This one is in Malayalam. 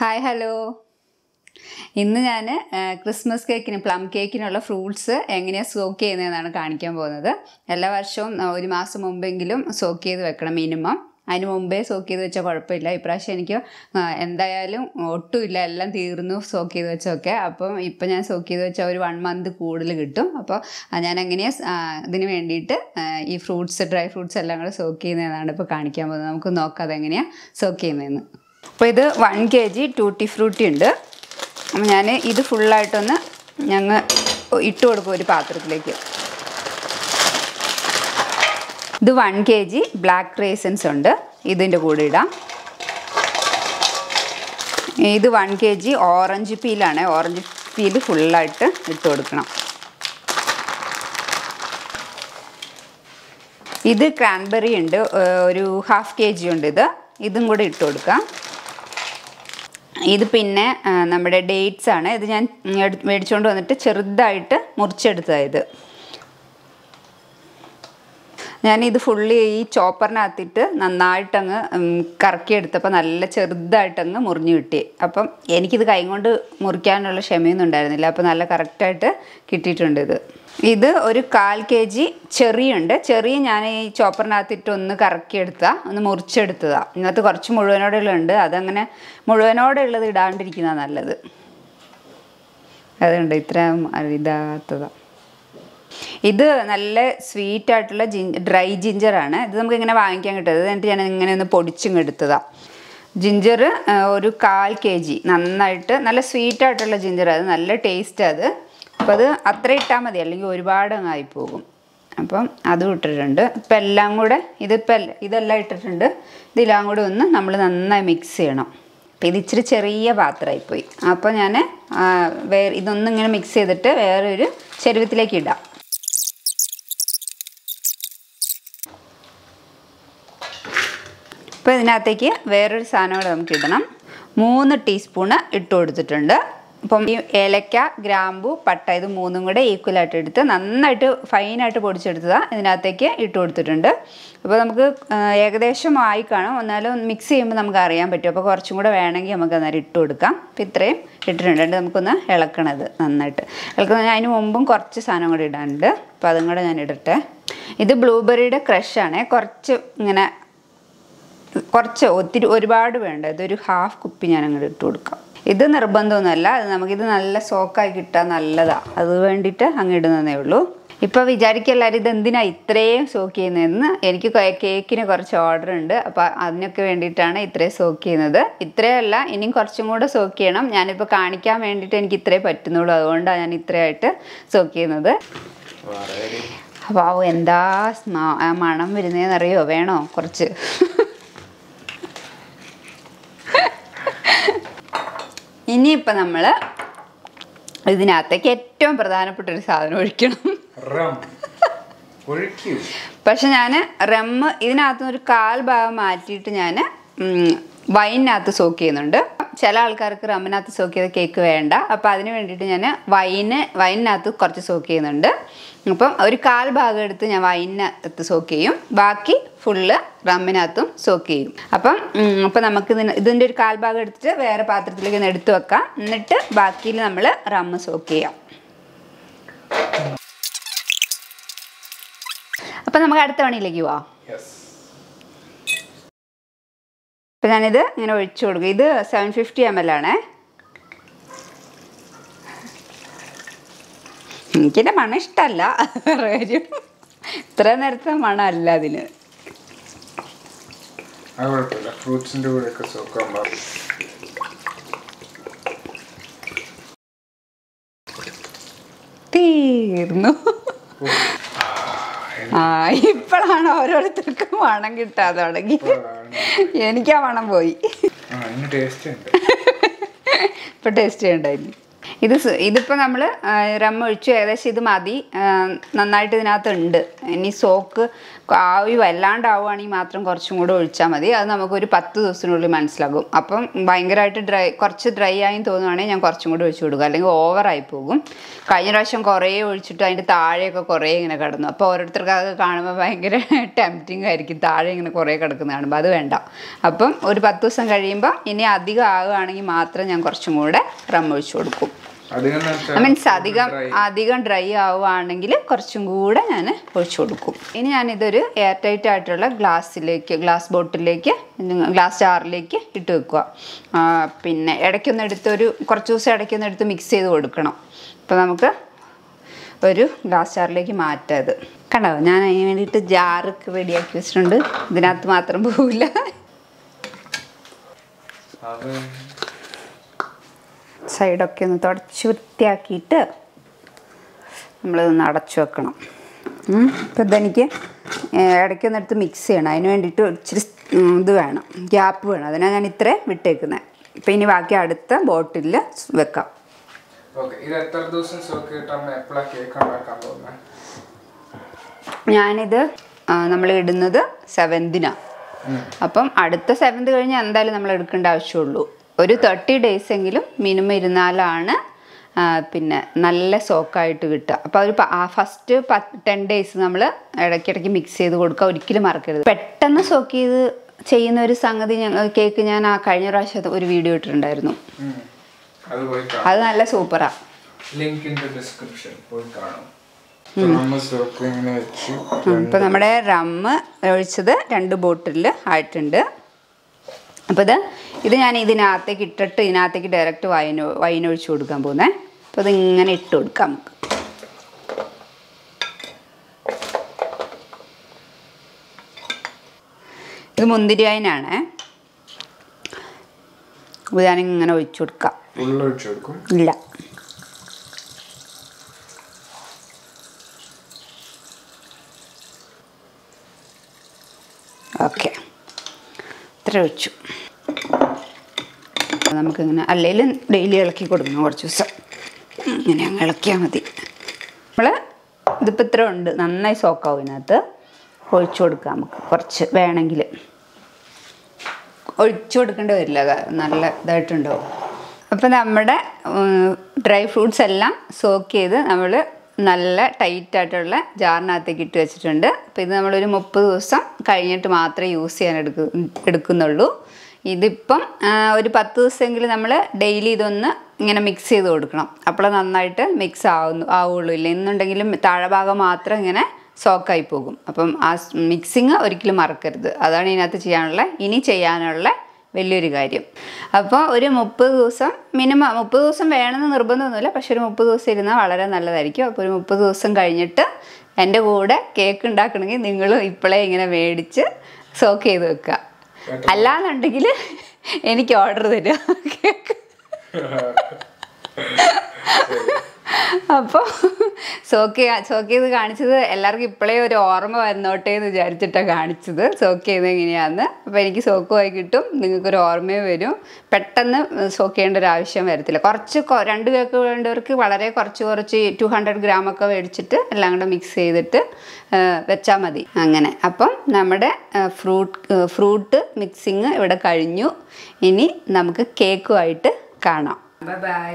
Hi hello. ഇന്ന് ഞാൻ ക്രിസ്മസ് കേക്കിന് പ്ലം കേക്കിനുള്ള ഫ്രൂട്ട്സ് എങ്ങനെയാണ് സോക്ക് ചെയ്യുന്നതെന്നാണ് കാണിക്കാൻ പോകുന്നത്. എല്ലാ വർഷവും ഒരു മാസം മുമ്പെങ്കിലും സോക്ക് ചെയ്ത് വെക്കണം മിനിമം. അതിന് മുമ്പേ സോക്ക് ചെയ്ത് വെച്ചാൽ കുഴപ്പമില്ല. ഇപ്രാവശ്യം എനിക്ക് എന്തായാലും ഒട്ടുമില്ല എല്ലാം തീർന്നു സോക്ക് ചെയ്ത് വെച്ചൊക്കെ അപ്പം ഇപ്പം ഞാൻ സോക്ക് ചെയ്ത് വെച്ചാൽ ഒരു വൺ മന്ത് കൂടുതൽ കിട്ടും. അപ്പോൾ ഞാൻ എങ്ങനെയാണ് ഇതിന് വേണ്ടിയിട്ട് ഈ ഫ്രൂട്ട്സ് ഡ്രൈ ഫ്രൂട്ട്സ് എല്ലാം കൂടെ സോക്ക് ചെയ്യുന്നതാണ് ഇപ്പോൾ കാണിക്കാൻ പോകുന്നത്. നമുക്ക് നോക്കാം അതെങ്ങനെയാണ് സോക്ക് ചെയ്യുന്നതെന്ന്. അപ്പോൾ ഇത് one K G tutti frutti ഉണ്ട്. അപ്പം ഞാൻ ഇത് ഫുള്ളായിട്ടൊന്ന് ഞങ്ങൾ ഇട്ട് കൊടുക്കും ഒരു പാത്രത്തിലേക്ക്. ഇത് one K G black raisins ഉണ്ട്. ഇതിന്റെ കൂടെ ഇടാം. ഇത് വൺ കെ ജി ഓറഞ്ച് പീലാണ് ഓറഞ്ച് പീൽ ഫുള്ളായിട്ട് ഇട്ട് കൊടുക്കണം. ഇത് ക്രാൻബെറി ഉണ്ട്. ഒരു ഹാഫ് കെ ജി ഉണ്ട് ഇത്. ഇതും കൂടെ ഇട്ട് കൊടുക്കാം. ഇത് പിന്നെ നമ്മുടെ ഡേറ്റ്സ് ആണ്. ഇത് ഞാൻ മേടിച്ചുകൊണ്ട് വന്നിട്ട് ചെറുതായിട്ട് മുറിച്ചെടുത്തതാണ് ഇത്. ഞാനിത് ഫുള്ളി ഈ ചോപ്പറിനകത്തിട്ട് നന്നായിട്ടങ്ങ് കറക്കിയെടുത്തപ്പോൾ നല്ല ചെറുതായിട്ടങ്ങ് മുറിഞ്ഞു കിട്ടി. അപ്പം എനിക്കിത് കൈകൊണ്ട് മുറിക്കാനുള്ള ക്ഷമയൊന്നും ഉണ്ടായിരുന്നില്ല. അപ്പോൾ നല്ല കറക്റ്റായിട്ട് കിട്ടിയിട്ടുണ്ട് ഇത്. ഇത് ഒരു കാൽ കെ ജി ചെറിയുണ്ട്. ചെറിയ ഞാൻ ഈ ചോപ്പറിനകത്തിട്ട് ഒന്ന് കറക്കിയെടുത്താൽ ഒന്ന് മുറിച്ചെടുത്തതാണ് ഇന്നത്തെ കുറച്ച് മുഴുവനോടെയുള്ളുണ്ട് അതങ്ങനെ മുഴുവനോടെ ഉള്ളത് ഇടാണ്ടിരിക്കുന്നതാണ് നല്ലത്. അതുകൊണ്ട് ഇത്ര ഇതാകാത്തതാണ് ഇത് നല്ല സ്വീറ്റ് ആയിട്ടുള്ള ജിൻ ഡ്രൈ ജിഞ്ചറാണ്. ഇത് നമുക്ക് ഇങ്ങനെ വാങ്ങിക്കാൻ കിട്ടും. ഇത് എന്നിട്ട് ഞാൻ ഇങ്ങനെ ഒന്ന് പൊടിച്ചും എടുത്തതാണ് ജിഞ്ചർ ഒരു കാൽ കെ ജി. നന്നായിട്ട് നല്ല സ്വീറ്റ് ആയിട്ടുള്ള ജിഞ്ചർ അത് നല്ല ടേസ്റ്റ് അത്. അപ്പോൾ അത് അത്ര ഇട്ടാൽ മതി. അല്ലെങ്കിൽ ഒരുപാട് അങ്ങായി പോകും അപ്പം അതും ഇട്ടിട്ടുണ്ട്. ഇപ്പം എല്ലാം കൂടെ ഇതിപ്പോൾ ഇതെല്ലാം ഇട്ടിട്ടുണ്ട്. ഇതെല്ലാം കൂടെ ഒന്ന് നമ്മൾ നന്നായി മിക്സ് ചെയ്യണം. അപ്പം ഇത് ഇച്ചിരി ചെറിയ പാത്രമായിപ്പോയി. അപ്പോൾ ഞാൻ വേറെ ഇതൊന്നും ഇങ്ങനെ മിക്സ് ചെയ്തിട്ട് വേറെ ഒരു ചെരുവത്തിലേക്ക് ഇടാം. ഇപ്പോൾ ഇതിനകത്തേക്ക് വേറൊരു സാധനം കൂടെ നമുക്ക് ഇടണം. മൂന്ന് ടീസ്പൂണ് ഇട്ട് കൊടുത്തിട്ടുണ്ട്. അപ്പം ഈ ഏലക്ക ഗ്രാമ്പു പട്ട ഇത് മൂന്നും കൂടെ ഈക്വലായിട്ട് എടുത്ത് നന്നായിട്ട് ഫൈനായിട്ട് പൊടിച്ചെടുത്തതാണ് ഇതിനകത്തേക്ക് ഇട്ട് കൊടുത്തിട്ടുണ്ട്. അപ്പോൾ നമുക്ക് ഏകദേശം ആയി കാണും. എന്നാലും മിക്സ് ചെയ്യുമ്പോൾ നമുക്ക് അറിയാൻ പറ്റും. അപ്പോൾ കുറച്ചും കൂടെ വേണമെങ്കിൽ നമുക്ക് അന്നേരം ഇട്ട് കൊടുക്കാം. അപ്പോൾ ഇത്രയും ഇട്ടിട്ടുണ്ട്. നമുക്കൊന്ന് ഇളക്കണത് നന്നായിട്ട്. ഇളക്കുന്നത് അതിന് മുമ്പും കുറച്ച് സാധനം കൂടെ ഇടാനുണ്ട്. അപ്പോൾ അതും കൂടെ ഞാൻ ഇടട്ടെ. ഇത് ബ്ലൂബെറിയുടെ ക്രഷാണ് കുറച്ച് ഇങ്ങനെ കുറച്ച് ഒത്തിരി ഒരുപാട് വേണ്ട. ഇതൊരു ഹാഫ് കുപ്പി ഞാൻ അങ്ങോട്ട് ഇട്ട് കൊടുക്കാം. ഇത് നിർബന്ധമൊന്നുമല്ല. അത് നമുക്കിത് നല്ല സോക്കായി കിട്ടാൻ നല്ലതാണ് അത് വേണ്ടിയിട്ട് അങ്ങ് ഇടുന്നതേ ഉള്ളൂ. ഇപ്പോൾ വിചാരിക്കുക എല്ലാവരും ഇത് എന്തിനാണ് ഇത്രയും സോക്ക് ചെയ്യുന്നതെന്ന്. എനിക്ക് കേക്കിന് കുറച്ച് ഓർഡർ ഉണ്ട്. അപ്പോൾ അതിനൊക്കെ വേണ്ടിയിട്ടാണ് ഇത്രയും സോക്ക് ചെയ്യുന്നത്. ഇത്രയല്ല ഇനിയും കുറച്ചും കൂടെ സോക്ക് ചെയ്യണം. ഞാനിപ്പോൾ കാണിക്കാൻ വേണ്ടിയിട്ട് എനിക്ക് ഇത്രേ പറ്റുന്നുള്ളൂ. അതുകൊണ്ടാണ് ഞാൻ ഇത്രയായിട്ട് സോക്ക് ചെയ്യുന്നത്. അപ്പോൾ എന്താ മണം വരുന്നതെന്നറിയോ വേണോ? കുറച്ച്. ഇനിയിപ്പോൾ നമ്മൾ ഇതിനകത്തേക്ക് ഏറ്റവും പ്രധാനപ്പെട്ട ഒരു സാധനം ഒഴിക്കണം. പക്ഷെ ഞാൻ റമ്മ് ഇതിനകത്തുനിന്ന് ഒരു കാൽ ഭാഗം മാറ്റിയിട്ട് ഞാൻ വൈനിനകത്ത് സോക്ക് ചെയ്യുന്നുണ്ട്. ചില ആൾക്കാർക്ക് റമ്മിനകത്ത് സോക്ക് ചെയ്ത കേക്ക് വേണ്ട. അപ്പോൾ അതിന് വേണ്ടിയിട്ട് ഞാൻ വൈന് വൈനിനകത്ത് കുറച്ച് സോക്ക് ചെയ്യുന്നുണ്ട്. അപ്പം ഒരു കാൽ ഭാഗം എടുത്ത് ഞാൻ വൈനിനകത്ത് സോക്ക് ചെയ്യും. ബാക്കി ഫുള്ള് റമ്മിനകത്തും സോക്ക് ചെയ്യും. അപ്പം അപ്പം നമുക്ക് ഇതിന്റെ ഒരു കാൽ ഭാഗം എടുത്തിട്ട് വേറെ പാത്രത്തിലേക്ക് ഒന്ന് എടുത്തു വെക്കാം. എന്നിട്ട് ബാക്കിയിൽ നമ്മൾ റമ്മ് സോക്ക് ചെയ്യാം. അപ്പം നമുക്ക് അടുത്ത പണിയിലേക്ക് പോവാം. അപ്പം ഞാനിത് ഇങ്ങനെ ഒഴിച്ചു കൊടുക്കും. ഇത് സെവൻ ഫിഫ്റ്റി എം എൽ ആണേ. എനിക്കിന്റെ മണം ഇഷ്ടമല്ല കാര്യം ഇത്ര നേരത്തെ മണമല്ല അതിന്. തീർന്നു. ആ ഇപ്പോഴാണ് ഓരോരുത്തർക്കും മണം കിട്ടാതെ തുടങ്ങി. എനിക്കാ ആ മണം പോയി ഇപ്പം ടേസ്റ്റ് ചെയ്യണ്ടായിരുന്നു. ഇത് ഇതിപ്പോൾ നമ്മൾ റമ്മ ഒഴിച്ചു ഏകദേശം ഇത് മതി. നന്നായിട്ട് ഇതിനകത്ത് ഉണ്ട് ഇനി സോക്ക് ആവി വല്ലാണ്ടാവുകയാണെങ്കിൽ മാത്രം കുറച്ചും കൂടെ ഒഴിച്ചാൽ മതി. അത് നമുക്കൊരു പത്ത് ദിവസത്തിനുള്ളിൽ മനസ്സിലാകും. അപ്പം ഭയങ്കരമായിട്ട് ഡ്രൈ കുറച്ച് ഡ്രൈ ആയി തോന്നുവാണെങ്കിൽ ഞാൻ കുറച്ചും കൂടെ ഒഴിച്ചു കൊടുക്കും. അല്ലെങ്കിൽ ഓവറായി പോകും. കഴിഞ്ഞ പ്രാവശ്യം കുറേ ഒഴിച്ചിട്ട് അതിന്റെ താഴെയൊക്കെ കുറേ ഇങ്ങനെ കിടന്നു. അപ്പോൾ ഓരോരുത്തർക്ക് അത് കാണുമ്പോൾ ഭയങ്കര ടെംപ്റ്റിംഗ് ആയിരിക്കും. താഴെ ഇങ്ങനെ കുറേ കിടക്കുന്ന കാണുമ്പോൾ അത് വേണ്ട. അപ്പം ഒരു പത്ത് ദിവസം കഴിയുമ്പോൾ ഇനി അധികം ആകുകയാണെങ്കിൽ മാത്രം ഞാൻ കുറച്ചും കൂടെ റം ഒഴിച്ചു കൊടുക്കും. മീൻസ് അധികം അധികം ഡ്രൈ ആവുകയാണെങ്കിൽ കുറച്ചും കൂടെ ഞാൻ ഒഴിച്ചു കൊടുക്കും. ഇനി ഞാനിതൊരു എയർ ടൈറ്റ് ആയിട്ടുള്ള ഗ്ലാസ്സിലേക്ക് ഗ്ലാസ് ബോട്ടിലേക്ക് ഗ്ലാസ് ജാറിലേക്ക് ഇട്ട് വെക്കുക. പിന്നെ ഇടയ്ക്കൊന്ന് എടുത്തൊരു കുറച്ച് ദിവസം ഇടയ്ക്കൊന്ന് എടുത്ത് മിക്സ് ചെയ്ത് കൊടുക്കണം. അപ്പോൾ നമുക്ക് ഒരു ഗ്ലാസ് ജാറിലേക്ക് മാറ്റാത് കണ്ടോ? ഞാൻ അതിന് വേണ്ടിയിട്ട് ജാറൊക്കെ റെഡിയാക്കി വെച്ചിട്ടുണ്ട്. ഇതിനകത്ത് മാത്രം പോവില്ല. സൈഡൊക്കെ ഒന്ന് തുടച്ച് വൃത്തിയാക്കിയിട്ട് നമ്മളിതൊന്ന് അടച്ചു വെക്കണം. ഇപ്പം ഇതെനിക്ക് ഇടയ്ക്കൊന്ന് എടുത്ത് മിക്സ് ചെയ്യണം. അതിന് വേണ്ടിയിട്ട് ഇച്ചിരി ഇത് വേണം. ഗ്യാപ്പ് വേണം. അതിനാണ് ഞാൻ ഇത്രയും വിട്ടേക്കുന്നത് ഇപ്പം ഇനി ബാക്കി അടുത്ത ബോട്ടിലിൽ വെക്കാം. ഞാനിത് നമ്മൾ ഇടുന്നത് സെവൻതിനാണ് അപ്പം അടുത്ത സെവൻത് കഴിഞ്ഞാൽ എന്തായാലും നമ്മൾ എടുക്കേണ്ട ആവശ്യമുള്ളൂ. ഒരു തേർട്ടി ഡേയ്സ് എങ്കിലും മിനിമം ഇരുന്നാലാണ് പിന്നെ നല്ല സോക്കായിട്ട് കിട്ടുക. അപ്പോൾ ഒരു ഫസ്റ്റ് ടെൻ ഡേയ്സ് നമ്മൾ ഇടയ്ക്കിടയ്ക്ക് മിക്സ് ചെയ്ത് കൊടുക്കുക ഒരിക്കലും മറക്കരുത്. പെട്ടെന്ന് സോക്ക് ചെയ്ത് ചെയ്യുന്ന ഒരു സംഗതി കേക്ക് ഞാൻ ആ കഴിഞ്ഞ പ്രാവശ്യം ഒരു വീഡിയോ ഇട്ടിട്ടുണ്ടായിരുന്നു. അത് നല്ല സൂപ്പറാണ് ലിങ്ക് ഇൻ ഡിസ്ക്രിപ്ഷൻ പോയി കാണാം. നമ്മുടെ റമ്മ് ഒഴിച്ചത് രണ്ട് ബോട്ടിലിൽ ആയിട്ടുണ്ട്. അപ്പോൾ ഇത് ഇത് ഞാൻ ഇതിനകത്തേക്ക് ഇട്ടിട്ട് ഇതിനകത്തേക്ക് ഡയറക്റ്റ് വൈന വൈനൊഴിച്ച് കൊടുക്കാൻ പോകുന്നത് അപ്പോൾ ഇതിങ്ങനെ ഇട്ട് കൊടുക്കാം നമുക്ക്. ഇത് മുന്തിരി വൈനാണ് അപ്പോൾ ഞാനിങ്ങനെ ഒഴിച്ചു കൊടുക്കാം. ഉള്ള ഒഴിച്ചു കൊടുക്കും ഇല്ല. ഓക്കെ. ഇത്ര ഒഴിച്ചു. നമുക്കിങ്ങനെ അല്ലെങ്കിൽ ഡെയിലി ഇളക്കി കൊടുക്കണം കുറച്ച് ദിവസം. ഇങ്ങനെ അങ്ങ് ഇളക്കിയാൽ മതി. നമ്മൾ ഇതിപ്പോൾ ഇത്ര ഉണ്ട്. നന്നായി സോക്കാവും ഇതിനകത്ത്. ഒഴിച്ചു കൊടുക്കാം നമുക്ക്. കുറച്ച് വേണമെങ്കിൽ ഒഴിച്ചു കൊടുക്കേണ്ടി വരില്ല. നല്ല ഇതായിട്ടുണ്ടാവും. അപ്പോൾ നമ്മുടെ ഡ്രൈ ഫ്രൂട്ട്സ് എല്ലാം സോക്ക് ചെയ്ത് നമ്മൾ നല്ല ടൈറ്റായിട്ടുള്ള ജാറിനകത്തേക്ക് ഇട്ട് വെച്ചിട്ടുണ്ട്. അപ്പോൾ ഇത് നമ്മളൊരു മുപ്പത് ദിവസം കഴിഞ്ഞിട്ട് മാത്രമേ യൂസ് ചെയ്യാൻ എടുക്കു എടുക്കുന്നുള്ളൂ. ഇതിപ്പം ഒരു പത്ത് ദിവസമെങ്കിലും നമ്മൾ ഡെയിലി ഇതൊന്ന് ഇങ്ങനെ മിക്സ് ചെയ്ത് കൊടുക്കണം. അപ്പോൾ നന്നായിട്ട് മിക്സ് ആവുന്നു ആവുള്ളൂ. ഇല്ല എന്നുണ്ടെങ്കിലും താഴെഭാഗം മാത്രം ഇങ്ങനെ സോക്കായി പോകും. അപ്പം ആ മിക്സിങ് ഒരിക്കലും മറക്കരുത്. അതാണ് ഇതിനകത്ത് ചെയ്യാനുള്ള ഇനി ചെയ്യാനുള്ള വലിയൊരു കാര്യം. അപ്പോൾ ഒരു മുപ്പത് ദിവസം മിനിമം മുപ്പത് ദിവസം വേണമെന്ന് നിർബന്ധമൊന്നുമില്ല. പക്ഷെ ഒരു മുപ്പത് ദിവസം ഇരുന്നാൽ വളരെ നല്ലതായിരിക്കും. അപ്പോൾ ഒരു മുപ്പത് ദിവസം കഴിഞ്ഞിട്ട് എന്റെ കൂടെ കേക്ക് ഉണ്ടാക്കണമെങ്കിൽ നിങ്ങൾ ഇപ്പോഴേ ഇങ്ങനെ മേടിച്ച് സോക്ക് ചെയ്ത് വെക്കുക. അല്ലാന്നുണ്ടെങ്കിൽ എനിക്ക് ഓർഡർ തരിക കേക്ക് അപ്പോൾ സോക്ക് സോക്ക് ചെയ്ത് കാണിച്ചത് എല്ലാവർക്കും ഇപ്പോഴേ ഒരു ഓർമ്മ വന്നോട്ടേ എന്ന് വിചാരിച്ചിട്ടാണ് കാണിച്ചത്. സോക്ക് ചെയ്ത് എങ്ങനെയാന്ന്. അപ്പോൾ എനിക്ക് സോക്കുമായി കിട്ടും. നിങ്ങൾക്കൊരു ഓർമ്മയും വരും. പെട്ടെന്ന് സോക്ക് ചെയ്യേണ്ട ഒരു ആവശ്യം വരത്തില്ല. കുറച്ച് രണ്ട് കേക്ക് വേണ്ടവർക്ക് വളരെ കുറച്ച് കുറച്ച് ടു ഹൺഡ്രഡ് ഗ്രാം ഒക്കെ മേടിച്ചിട്ട് എല്ലാം കൂടെ മിക്സ് ചെയ്തിട്ട് വെച്ചാൽ മതി. അങ്ങനെ. അപ്പം നമ്മുടെ ഫ്രൂട്ട് ഫ്രൂട്ട് മിക്സിങ് ഇവിടെ കഴിഞ്ഞു. ഇനി നമുക്ക് കേക്കുമായിട്ട് കാണാം. Bye bye.